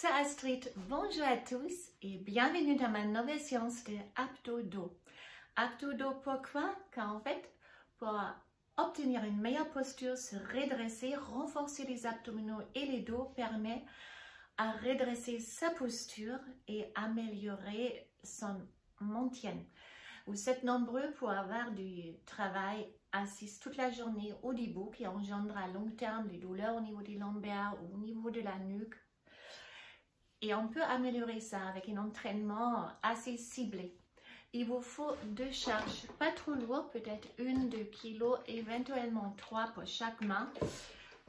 c'est Astrid. Bonjour à tous et bienvenue dans ma nouvelle séance de Abdo Abdo pourquoi? Car en fait, pour obtenir une meilleure posture, se redresser, renforcer les abdominaux et les dos permet à redresser sa posture et améliorer son maintien. Vous êtes nombreux pour avoir du travail assis toute la journée au debout qui engendre à long terme des douleurs au niveau des lombaires ou au niveau de la nuque. Et on peut améliorer ça avec un entraînement assez ciblé. Il vous faut deux charges, pas trop lourdes, peut-être une, deux kilos, éventuellement trois pour chaque main.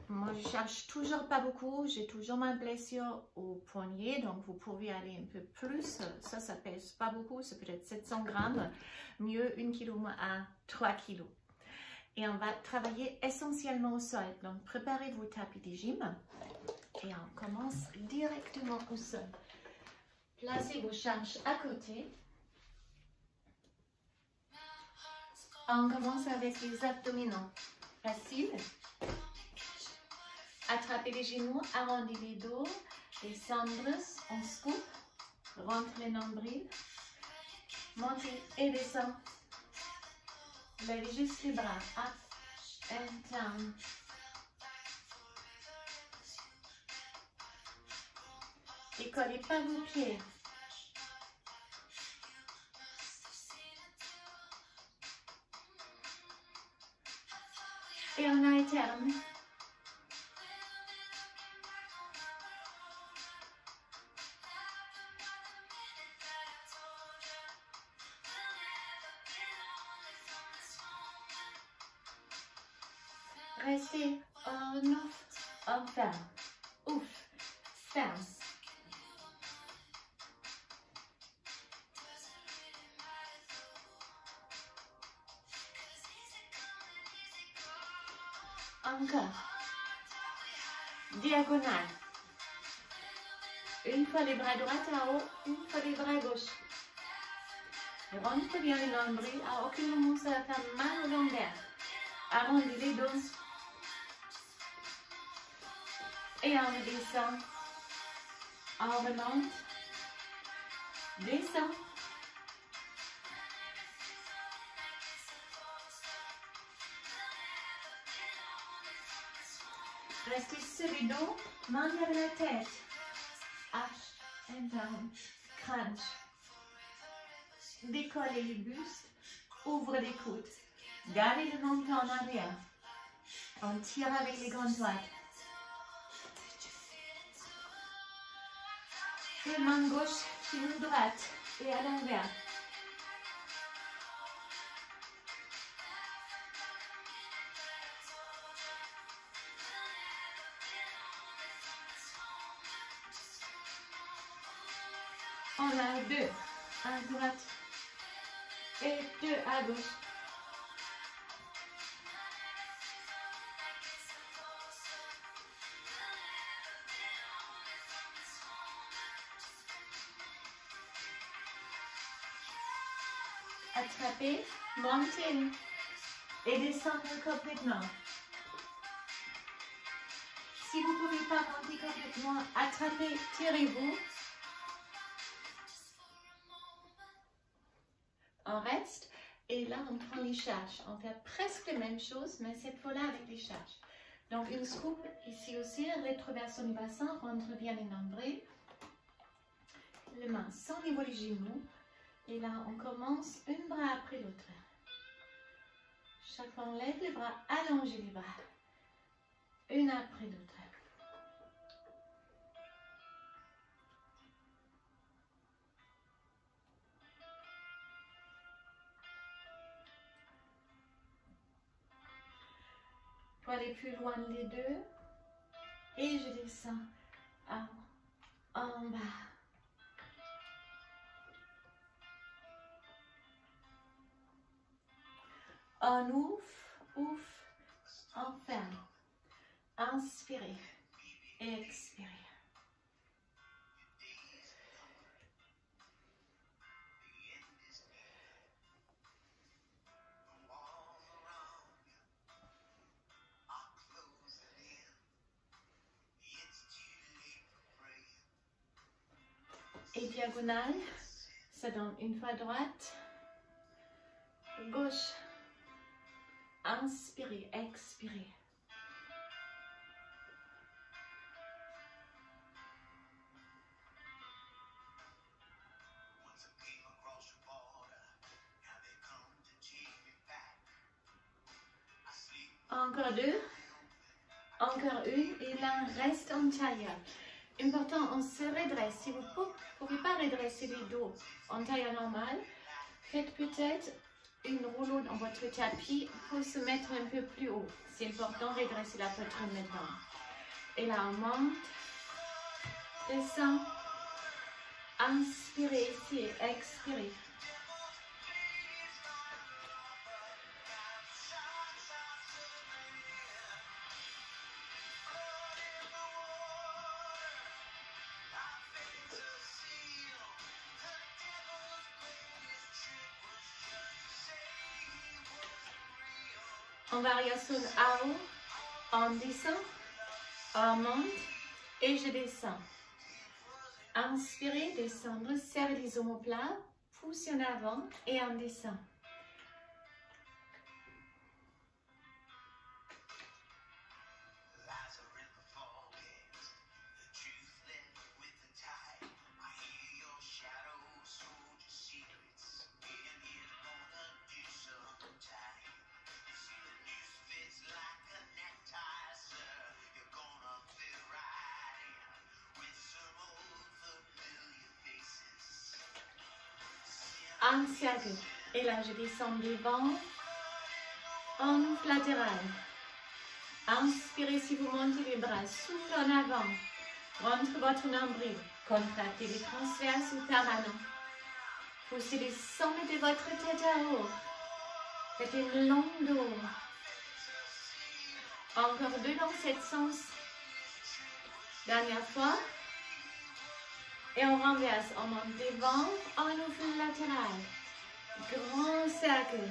Moi, je charge toujours pas beaucoup. J'ai toujours ma blessure au poignet. Donc, vous pouvez aller un peu plus. Ça, ça pèse pas beaucoup. C'est peut-être 700 grammes. Mieux, 1 kg à 3 kg. Et on va travailler essentiellement au sol. Donc, préparez vos tapis de gym. Et on commence directement au sol. Placez vos charges à côté. On commence avec les abdominaux. Facile. Attrapez les genoux, arrondissez les dos, descendre, on scoop, rentre les nombrils, montez et descend. Levez juste les bras, up and down. Collez pas vos pieds. Et on alterne. Restez en ouf, en ferme. Ouf, ferme. Encore. Diagonale. Une fois les bras droits à haut, une fois les bras gauche. Rentre bien les nombrils. À aucun moment ça va faire mal au lombaire. Arrondis les dos. Et on descend. On remonte. Descend. Restez sur dos, main vers la tête. Up and down. Crunch. Décollez le buste. Ouvre les coudes. Gardez le menton en arrière. On tire avec les grandes doigts. Et main gauche, une droite et à l'envers. On a deux à droite et deux à gauche. Attrapez, montez et descendez complètement. Si vous ne pouvez pas monter complètement, attrapez, tirez-vous reste et là on prend les charges. On fait presque les mêmes choses, mais cette fois-là avec les charges. Donc une scoop ici aussi, rétroversion du bassin, rentre bien les nombrils. Les mains sans niveau des genoux. Et là on commence une bras après l'autre. Chaque fois on lève les bras, allongez les bras. Une après l'autre. Aller plus loin les deux. Et je descends en, en bas. On ouf, ouf, on ferme. Inspirez, expirez. Diagonale. Ça donne une fois droite, gauche. Inspirez, expirez. Encore deux. Encore une. Et là, reste en taille. Important, on se redresse. Si vous ne pouvez pas redresser les dos en taille normale, faites peut-être une rouleau dans votre tapis pour se mettre un peu plus haut. C'est important redresser la poitrine maintenant. Et là, on monte, descend, inspirez ici, expirez. Variation à haut, on descend, on monte et je descends. Inspirez, descendre, serrez les omoplates, poussez en avant et on descend. Cercle. Et là, je descends devant, en latéral. Inspirez si vous montez les bras, souffle en avant. Rentre votre nombril, contractez les transverses ou taranons. Poussez les sommets de votre tête à haut. Faites une longue dos. Encore deux dans cet sens. Dernière fois. Et on renverse, on monte devant, on ouvre latéral. Grand cercle.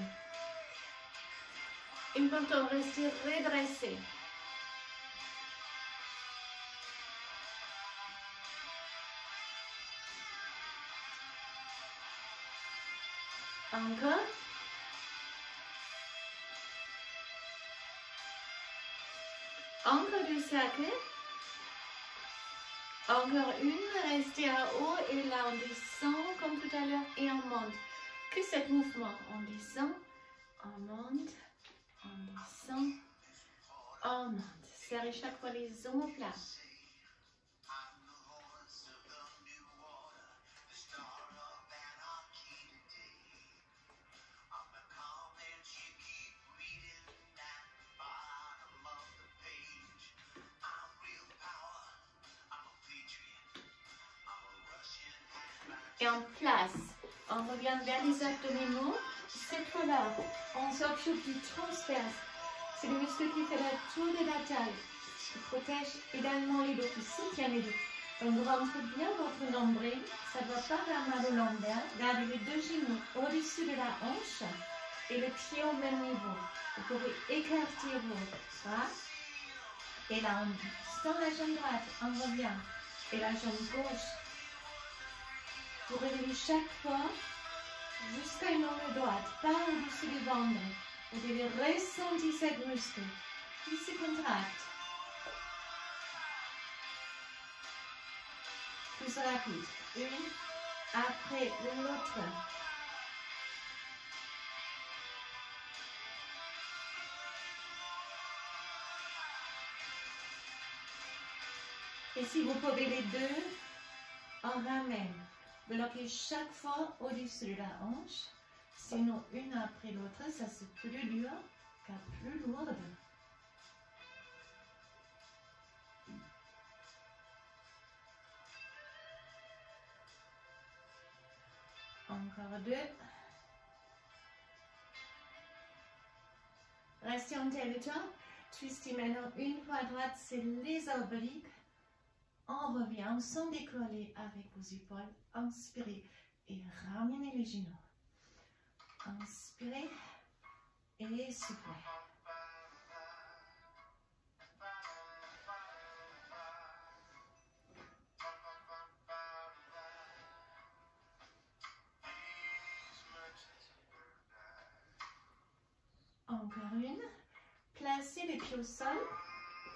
Important, rester redressé. Encore. Encore du cercle. Encore une, restez à haut et là on descend comme tout à l'heure et on monte. Que cet mouvement, on descend, on monte, on descend, on monte. Serrez chaque fois les omoplates. C'est le muscle qui fait la tour de la taille, qui protège également les dos, qui soutient les dos. Donc, rentrez bien votre nombril. Ça ne doit pas faire mal au lombaire. Gardez les deux genoux au-dessus de la hanche et le pied au même niveau. Vous pouvez écarter vos bras. Et là, on la jambe droite, on revient. Et la jambe gauche, vous réveillez chaque fois jusqu'à une longue droite, pas au-dessus du ventre. Vous devez ressentir cette muscle qui se contracte. Plus rapide. Une après l'autre. Et si vous pouvez les deux, on ramène. Bloquez chaque fois au-dessus de la hanche. Sinon, une après l'autre, ça c'est plus dur qu'à plus lourde. Encore deux. Restez en temps. Twistez maintenant une fois à droite, c'est les obliques. On revient sans décoller avec vos épaules. Inspirez et ramenez les genoux. Inspirez et soufflez. Encore une. Placez les pieds au sol.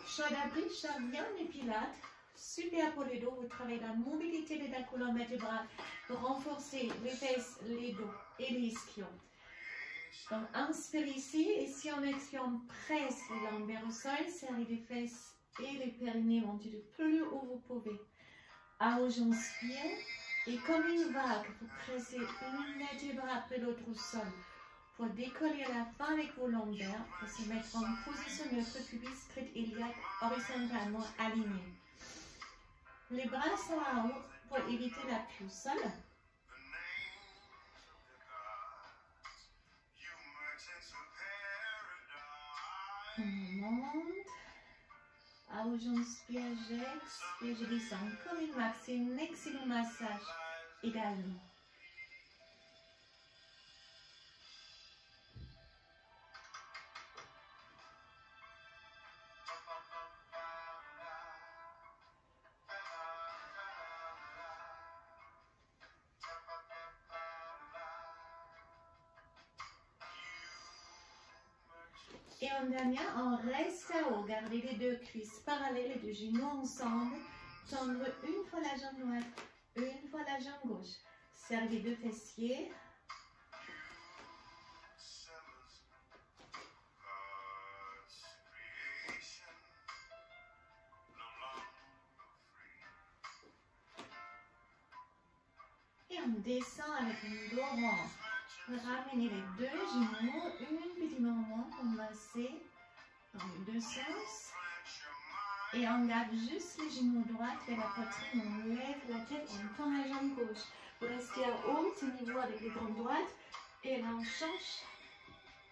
Shodabri, Shavyan et Pilates. Super pour le dos, vous travaillez la mobilité des colonne des bras, renforcer les fesses, les dos et les ischions. Donc, inspire ici, et si on expire, on presse les lombaires au sol, serrez les fesses et les périnées, montez le plus haut vous pouvez. Allonge, inspire, et comme une vague, vous pressez une des bras après l'autre au sol pour décoller à la fin avec vos lombaires, pour se mettre en position de notre pubis iliaque horizontalement aligné. Les bras sont en haut pour éviter l'appui au sol. On monte. Alors j'inspire, j'expire, je descends comme une vague. C'est un excellent massage également. Et en dernier, on reste à haut. Gardez les deux cuisses parallèles, les deux genoux ensemble. Tendre une fois la jambe droite, une fois la jambe gauche. Serre les deux fessiers. Et on descend avec une dos rond. Ramenez les deux genoux, une petite moment pour masser dans les deux sens. Et on garde juste les genoux droits vers la poitrine, on lève la tête, on tend la jambe gauche. Vous restez à haut niveau avec les jambes droites. Et là, on change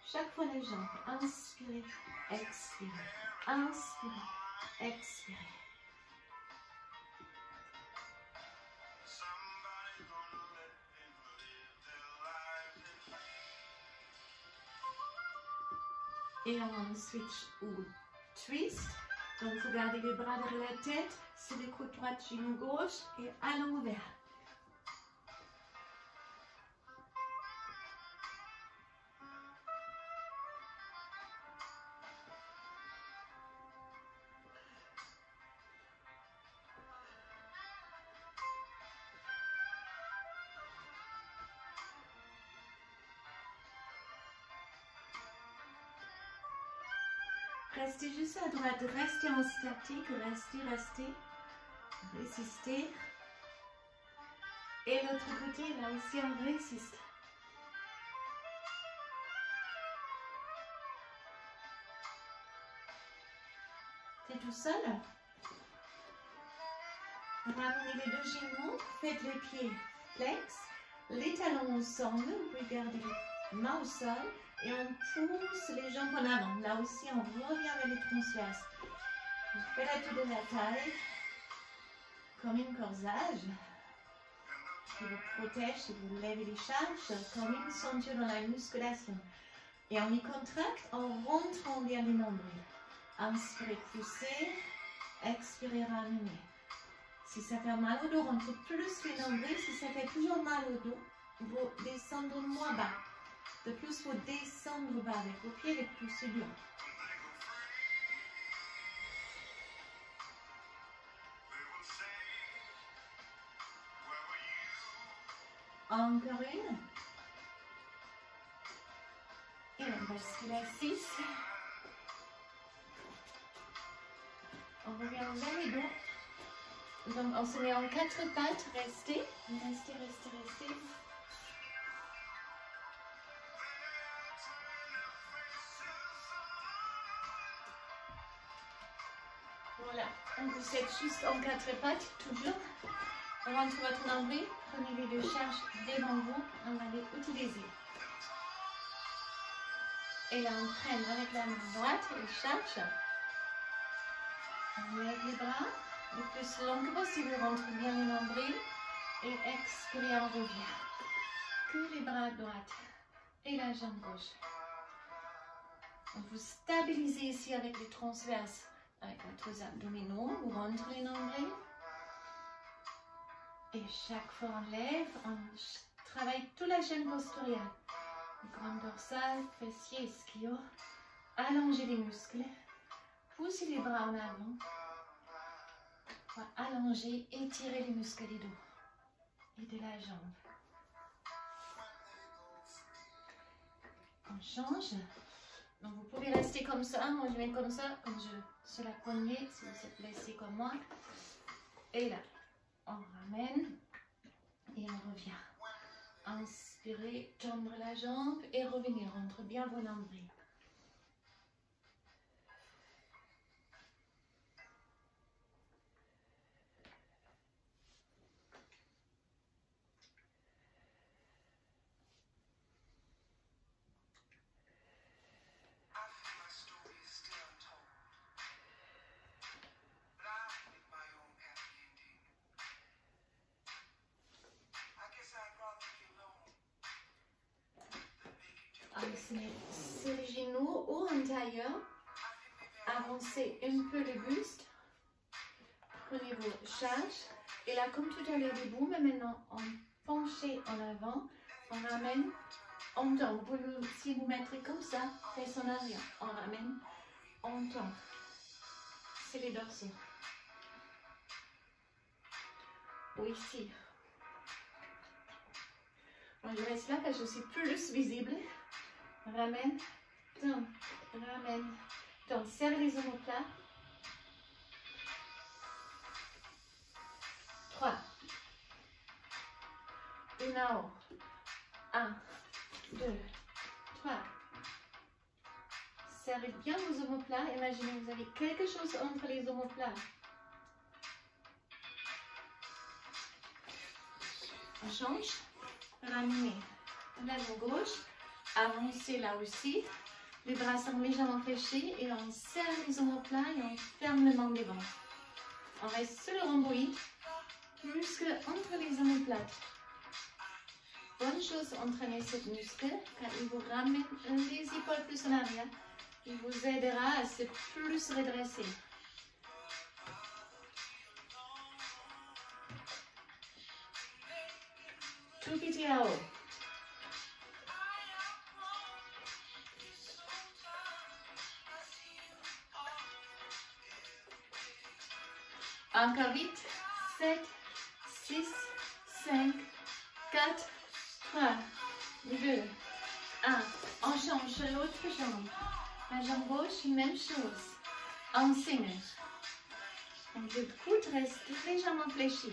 chaque fois les jambes. Inspirez, expirez, inspirez, expirez. Et on switch ou twist. Donc, vous gardez les bras derrière la tête, c'est les côtes droites, genou gauche et à l'envers. À droite, restez en statique, restez, restez, résistez. Et l'autre côté, là aussi, on résiste. C'est tout seul? Ramenez les deux genoux, faites les pieds flex, les talons ensemble, garder les mains au sol et on pousse les jambes en avant. Là aussi, on revient avec les transverses. Je fais la tour de la taille, comme une corsage, qui vous protège si vous levez les charges, comme une ceinture dans la musculation. Et on y contracte en rentrant bien les nombrils. Inspirez, poussez, expirez, ramenez. Si ça fait mal au dos, rentrez plus les nombrils. Si ça fait toujours mal au dos, vous descendez moins bas. De plus, vous descendre bas avec vos pieds les plus durs. Encore une. Et on bascule à 6. On revient vers les. Donc on se met en quatre pattes. Restez, restez, restez, restez. On vous êtes juste en quatre pattes, toujours. Rentre votre nombril, prenez les deux charges devant vous, on va les utiliser. Et là, on traîne avec la main droite les charges. On lève les bras, le plus long que possible, rentre bien le nombril. Et expirez, on revient. Que les bras droits et la jambe gauche. Vous stabilisez ici avec les transverses avec votre abdominaux, vous rentrez nombrils. Et chaque fois on lève, on travaille toute la chaîne postérieure. Grande dorsale, fessier, ischio. Allongez les muscles. Poussez les bras en avant. Allongez, étirez les muscles du dos et de la jambe. On change. Donc vous pouvez rester comme ça. Moi je mets comme ça, comme je sur la poignée, si vous êtes blessé comme moi. Et là, on ramène et on revient. Inspirez, tendre la jambe et revenir. Rentre bien vos nombrils. Les genoux ou en tailleur. Avancez un peu le buste. Prenez vos charges. Et là, comme tout à l'heure debout, mais maintenant on penche en avant. On ramène, on tombe. Vous pouvez aussi vous mettre comme ça, face en arrière. On ramène, on tombe. C'est les dorsaux. Ou ici. je reste là parce que je suis plus visible ramène, tourne, ramène, tourne. Serre les omoplates. 3. Une en haut. 1, 2, 3. Serrez bien vos omoplates. Imaginez vous avez quelque chose entre les omoplates. On change. Ramenez la gauche. Avancez là aussi. Les bras sont légèrement fléchis et on serre les omoplates et on ferme le des ventres. On reste sur le rhomboïde, que entre les omoplates. Bonne chose d'entraîner cette muscle car il vous ramène les épaules plus en arrière. Il vous aidera à se plus redresser. Tout petit à haut. 7, 6, 5, 4, 3, 2, 1. On change l'autre jambe. La jambe gauche, même chose. En signe. Donc le coude reste légèrement fléchi.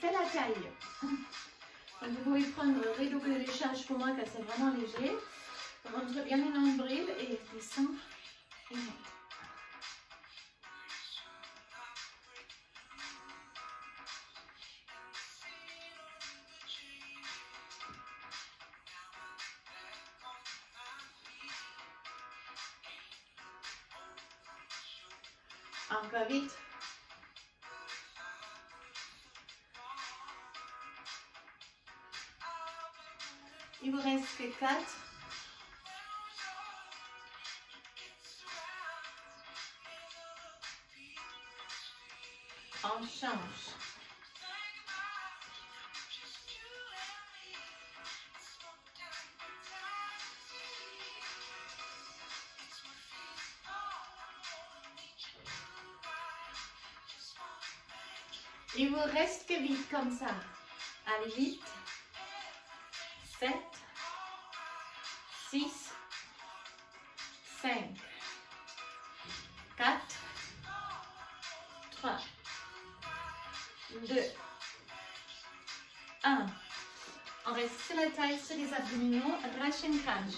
Fait la taille. vous pouvez prendre, redoubler les charges pour moi car c'est vraiment léger. Rentre bien le nombril et descend et monte. 4. On change. Il vous reste que vite comme ça. Allez vite. 7, 6, 5, 4, 3, 2, 1. On reste sur la taille, sur les abdominaux, Russian crunch.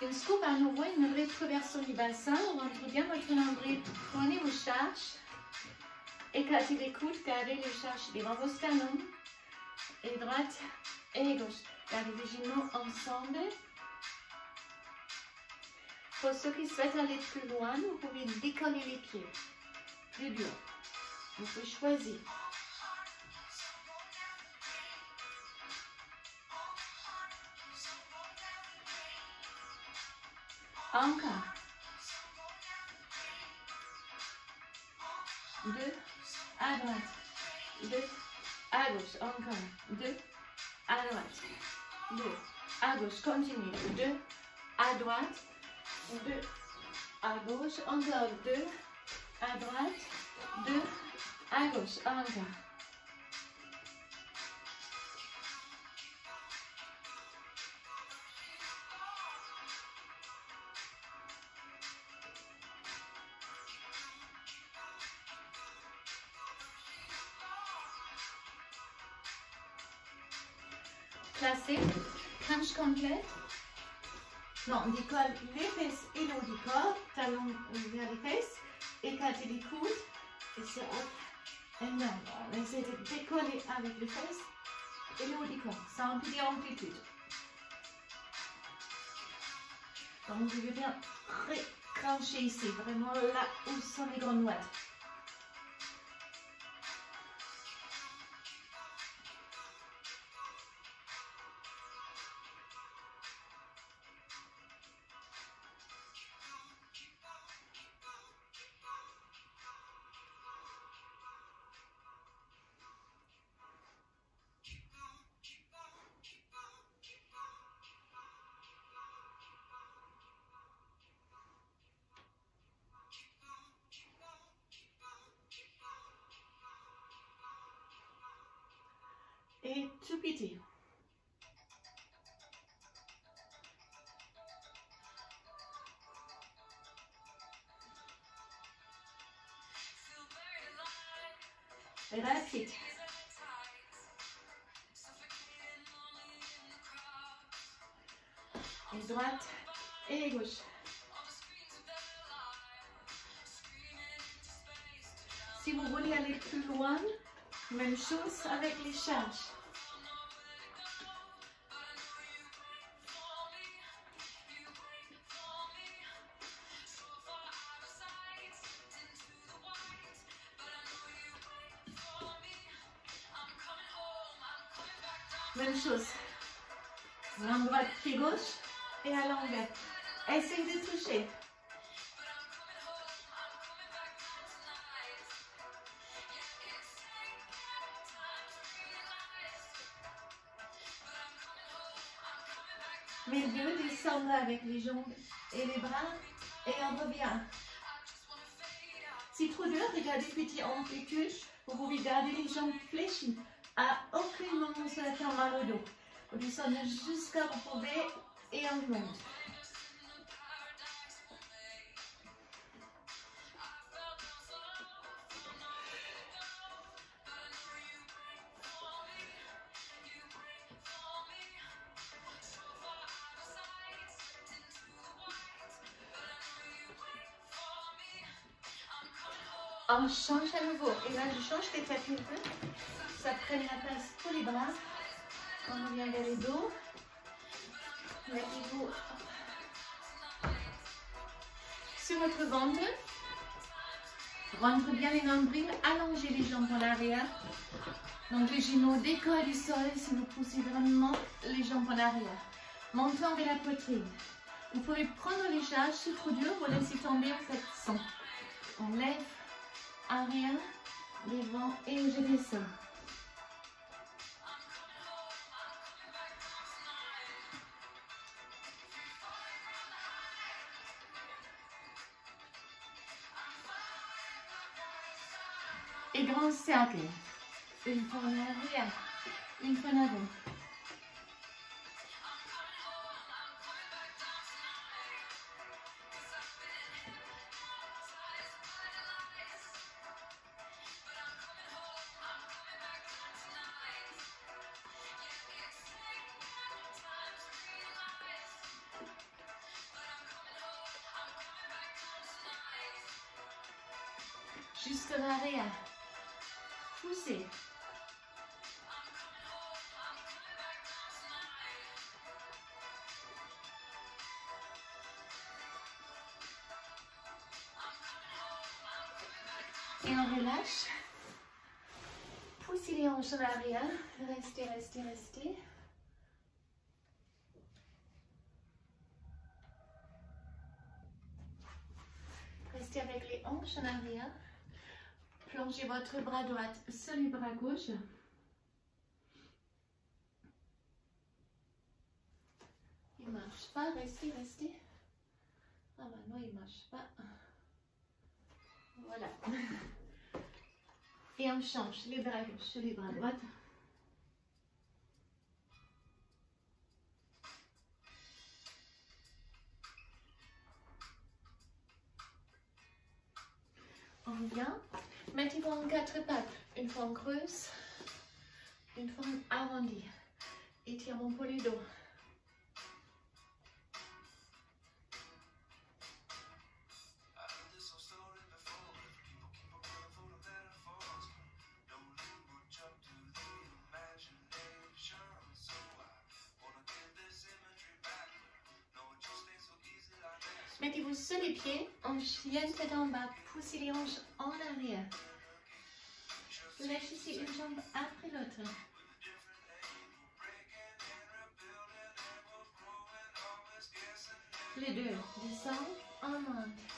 Une scoop à nouveau, une rétroversion du bassin. On rentre bien votre nombril. Prenez vos charges. Écartez les coudes, gardez les charges devant vos sternums. Et droite et gauche. Les genoux ensemble? Pour ceux qui souhaitent aller plus loin, vous pouvez décoller les pieds. Plus dur. Vous pouvez choisir. Encore. Deux. À droite. Deux. À gauche. Encore. Deux. À droite. Deux. À gauche. Continue. Deux. À droite. Deux. À gauche. Encore. Deux. À droite. Deux. À gauche. Encore. Non, on décolle les fesses et du corps, talons vers les fesses, écartez les coudes, et c'est énorme. On essaie de décoller avec les fesses et le haut du corps, ça un peu d'amplitude. Donc vous pouvez bien cruncher ici, vraiment là où sont les grandes. Rapide. Et droite et gauche. Si vous voulez aller plus loin, même chose avec les charges. Les jambes et les bras et on revient. Si trop dur, regardez petit amplitude. Vous pouvez garder les jambes fléchies. À aucun moment, ça va faire mal au dos. Vous descendez jusqu'à vous pouvez et on monte. Ventre. Rentre bien les nombrils. Allongez les jambes en arrière. Donc les genoux décollent du sol si vous poussez vraiment les jambes en arrière. Montant vers la poitrine. Vous pouvez prendre les charges, c'est trop dur, vous laissez tomber, en fait son. On lève arrière, devant et je descends. Et grand cercle. Une fois en arrière, une fois en avant. Et on relâche. Poussez les hanches en arrière. Restez, restez, restez. Restez avec les hanches en arrière. Plongez votre bras droit sur le bras gauche. Il ne marche pas, restez, restez. Ah maintenant il ne marche pas. Voilà. Et on change les bras gauche les bras droits. On vient. Mettez-vous en quatre pattes. Une forme creuse, une forme arrondie. Étirement pour le dos. Les pieds, en chien tête en bas, poussez les hanches en arrière. Lâchez une jambe après l'autre. Les deux, descendent, en monte.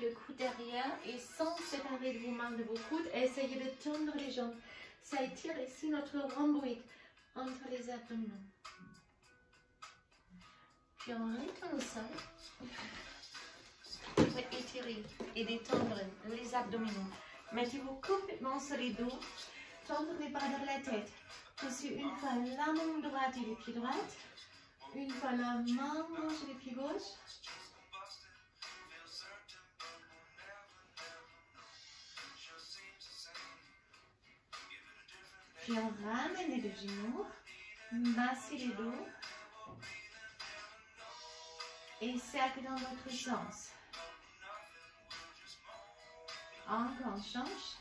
Deux coudes derrière et sans séparer vos mains de vos coudes, essayez de tendre les jambes. Ça étire ici notre rhomboïde entre les abdominaux. Puis on retourne au sol. Pour étirer et détendre les abdominaux. Mettez-vous complètement sur les dos. Tendre les bras vers la tête. Poussez une fois la main droite et les pieds droits. Une fois la main gauche et les pieds gauches. Puis on ramène les genoux, massez les dos et cercle dans l'autre sens. Encore, on change.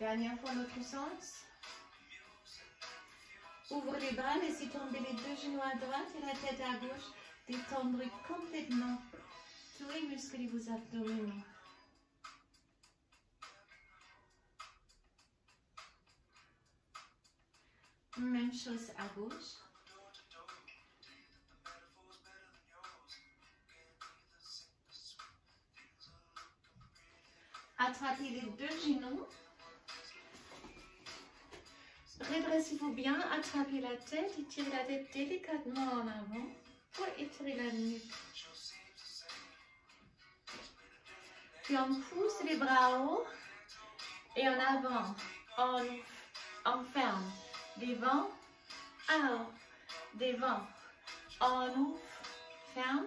Dernière fois l'autre sens. Ouvre les bras, laissez tomber les deux genoux à droite et la tête à gauche. Détendre complètement tous les muscles de vos abdominaux. Même chose à gauche. Attrapez les deux genoux. Redressez-vous bien, attrapez la tête, étirez la tête délicatement en avant pour étirer la nuque. Puis on pousse les bras haut et en avant. On, on ferme devant, out, devant, on ouvre, ferme.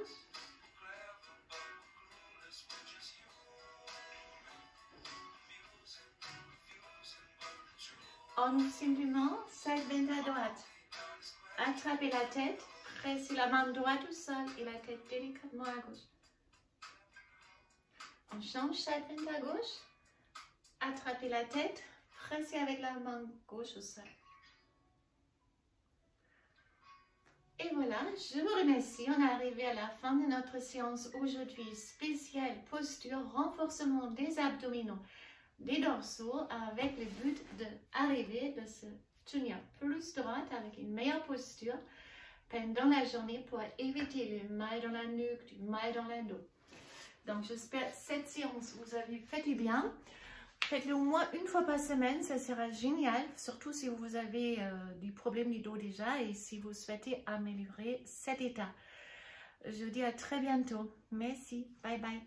On ouvre simplement, side bend à droite. Attrapez la tête, pressez la main droite au sol et la tête délicatement à gauche. On change side bend à gauche. Attrapez la tête, pressez avec la main gauche au sol. Et voilà, je vous remercie. On est arrivé à la fin de notre séance aujourd'hui spéciale posture, renforcement des abdominaux, des dorsaux avec le but d'arriver de se tenir plus droite avec une meilleure posture pendant la journée pour éviter le mal dans la nuque, du mal dans le dos. Donc j'espère que cette séance vous a fait du bien. Faites-le au moins une fois par semaine, ça sera génial, surtout si vous avez euh, du problème du dos déjà et si vous souhaitez améliorer cet état. Je vous dis à très bientôt. Merci. Bye bye.